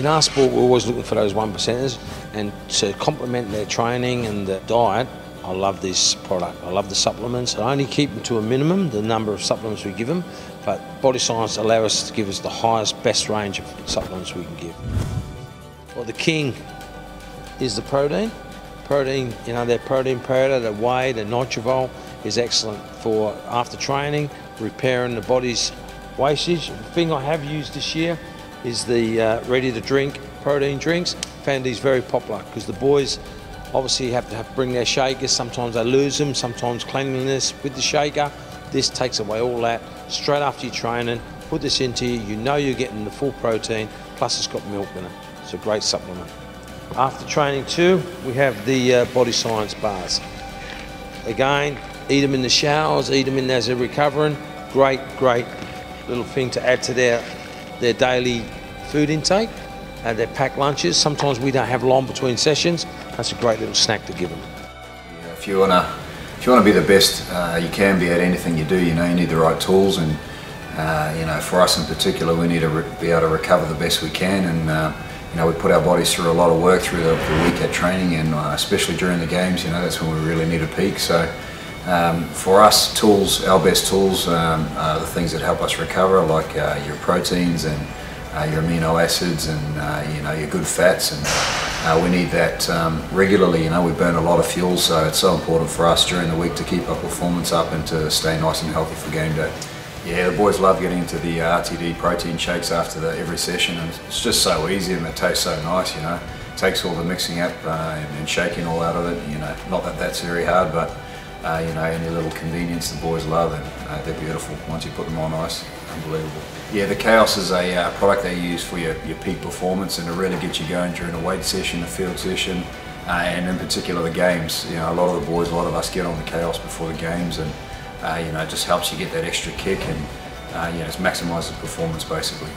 In our sport, we're always looking for those one percenters, and to complement their training and their diet, I love this product. I love the supplements. I only keep them to a minimum, the number of supplements we give them, but Body Science allow us to give us the highest, best range of supplements we can give. Well, the king is the protein. Protein, you know, their protein powder, the whey, the Nitrovol is excellent for after training, repairing the body's wastage. The thing I have used this year is the uh, ready to drink protein drinks. Found these very popular because the boys obviously have to have, bring their shakers. Sometimes they lose them, sometimes cleanliness with the shaker. This takes away all that. Straight after your training, put this into you. You know you're getting the full protein, plus it's got milk in it. It's a great supplement. After training too, we have the uh, Body Science bars. Again, eat them in the showers, eat them in as they're recovering. Great, great little thing to add to their, their daily food intake and their packed lunches. Sometimes we don't have long between sessions. That's a great little snack to give them. Yeah, if you wanna, if you wanna be the best uh, you can be at anything you do, you know you need the right tools, and uh, you know for us in particular, we need to be able to recover the best we can, and uh, you know we put our bodies through a lot of work through the, the week at training, and uh, especially during the games, you know that's when we really need a peak. So. Um, for us, tools, our best tools, um, are the things that help us recover, like uh, your proteins and uh, your amino acids and uh, you know your good fats. And uh, we need that um, regularly you know we burn a lot of fuel so it's so important for us during the week to keep our performance up and to stay nice and healthy for game day. Yeah the boys love getting into the uh, RTD protein shakes after the, every session and it's just so easy and it tastes so nice you know. It takes all the mixing up uh, and, and shaking all out of it you know. Not that that's very hard but uh, you know, any little convenience the boys love, and uh, they're beautiful once you put them on ice. Unbelievable. Yeah, the Chaos is a uh, product they use for your, your peak performance and to really get you going during a weight session, a field session, uh, and in particular the games. You know, a lot of the boys, a lot of us get on the Chaos before the games, and uh, you know, it just helps you get that extra kick and uh, you know, it maximises performance basically.